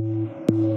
thank you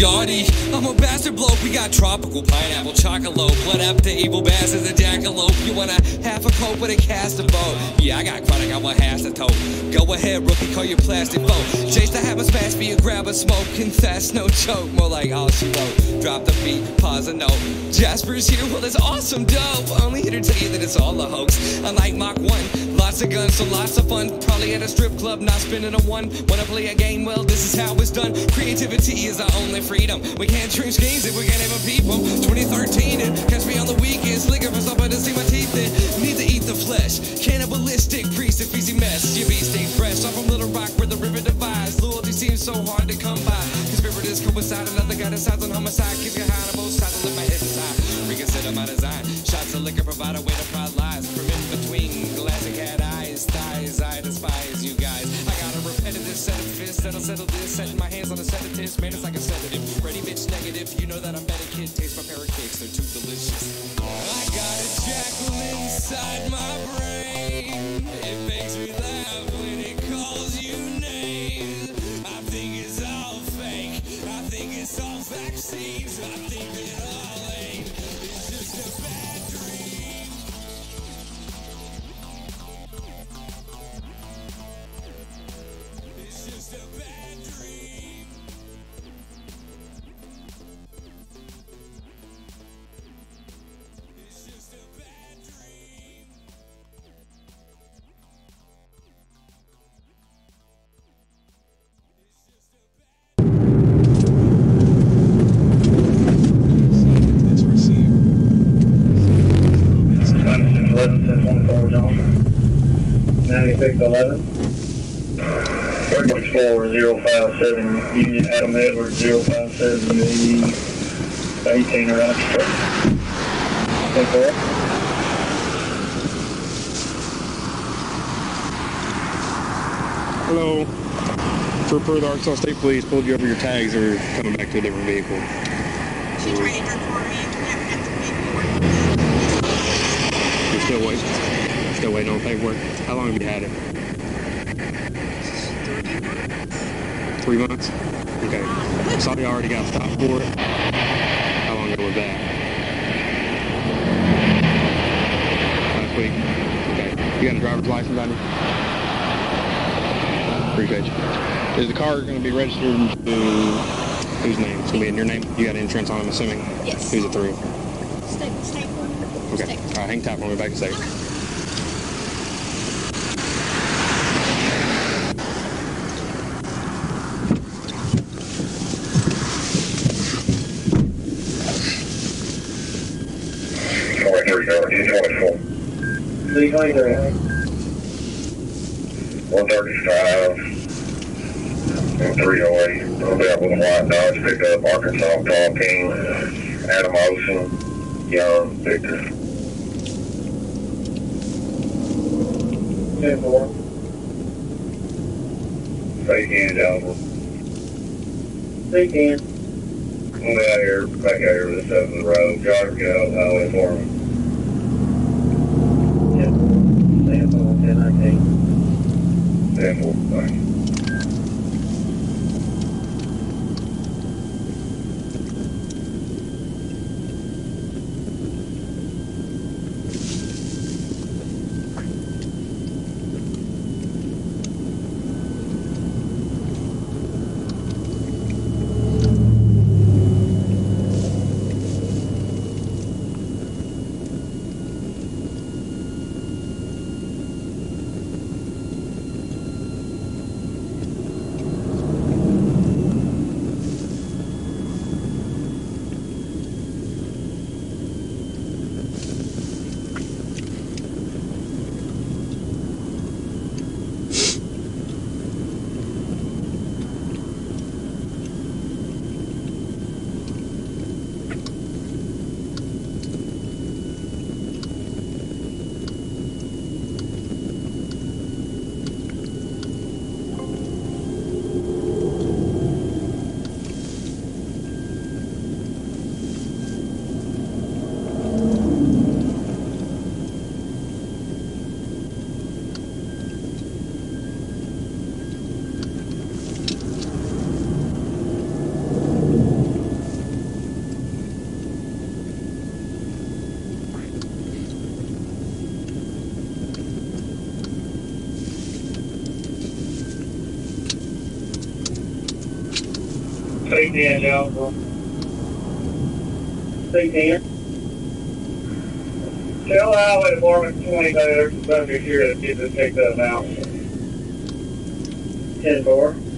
Yardy, I'm a bastard bloke. We got tropical pineapple, chocolate, blood up to evil bastards, a jackalope. You want a half a coat with a cast of boat? Yeah, I got chronic, I want half the toe. Go ahead, rookie, call your plastic boat. Chase the hammer, smash me, and grab a smoke. Confess, no joke, more like all she wrote. Drop the beat, pause a note. Jasper's here, well, it's awesome, dope. Only here to tell you that it's all a hoax. Unlike Mach 1, lots of guns, so lots of fun. Probably at a strip club, not spending a one. Wanna play a game? Well, this is how it's done. Creativity is our only freedom. We can't dream schemes if we can't even people. 2013 and catch me on the weekends, looking for somebody to see my teeth in. Need to eat the flesh. Cannibalistic priest, if easy mess. Your beat stay fresh. I'm from Little Rock where the river divides. Loyalty seems so hard to come by. Conspirators coincide, another guy decides on homicide. Keep your high on both sides and lift my head aside. Reconsider my design. Shots of liquor provide a way to settle this. Setting my hands on the sedatives, man, it's like a sedative. Ready, bitch, negative. You know that I'm better, kid. Taste my parrot cakes, they're too delicious. I got a Ninety-six, eleven. Airport four, zero, five, seven, Union Adam Edwards, zero, five, seven, UAE, eighteen, around the truck. Ten, four. Hello. For per the Arkansas State Police, pulled you over your tags or coming back to a different vehicle. She tried to report me and never got the paperwork. You're still waiting. Still waiting on paperwork. How long have you had it? Three months. Okay. Saw you already got stopped for it. How long ago was that? Last week. Okay. You got a driver's license on you? Appreciate you. Is the car going to be registered to whose name? It's going to be in your name. You got insurance on, it, I'm assuming. Yes. Who's it through? State, state. Okay. State. All right, hang tight. We'll be back in a second. Twenty-three, twenty-four. Three twenty-three. One thirty-five. And three oh eight. I'll be out with a white Dodge pickup, Arkansas, Paul King, Adam Olson, Young, Victor. Ten, four. Fake in, Johnson. Three, ten. I'm out here, back out here with the stuff of the road. Driver, get out the highway for me. C10, Jonesville. C10. Tell the highway department 20 there's some subject here that this picked up now. 10 4.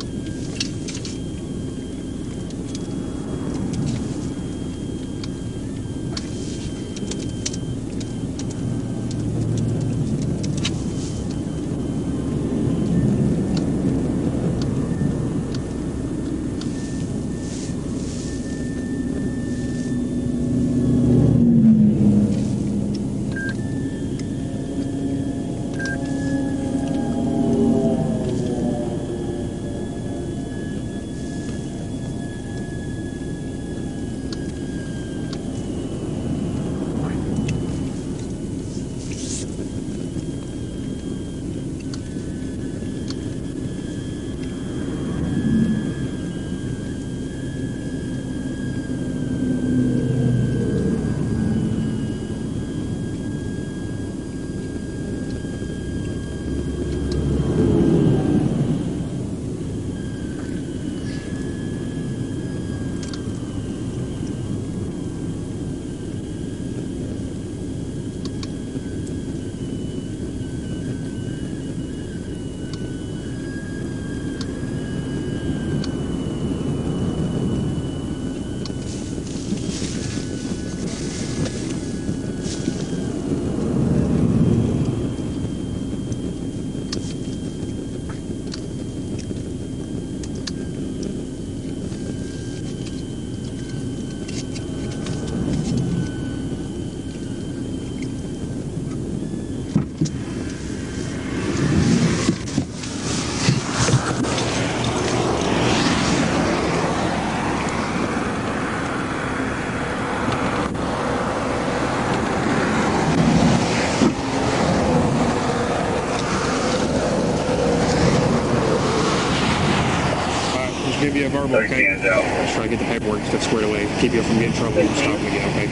Just give you a verbal, okay? C10's out. Just try to get the paperwork stuff squared away. Keep you from getting in trouble and stopping again, okay?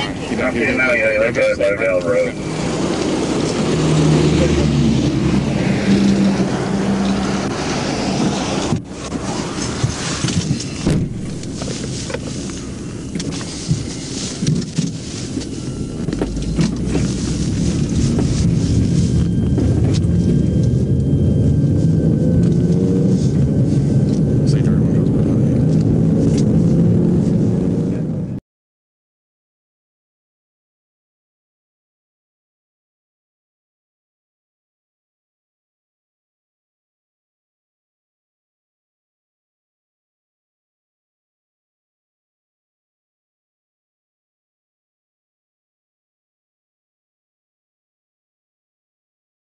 Alright, you I'm back here. getting out, yeah, let's go down the road.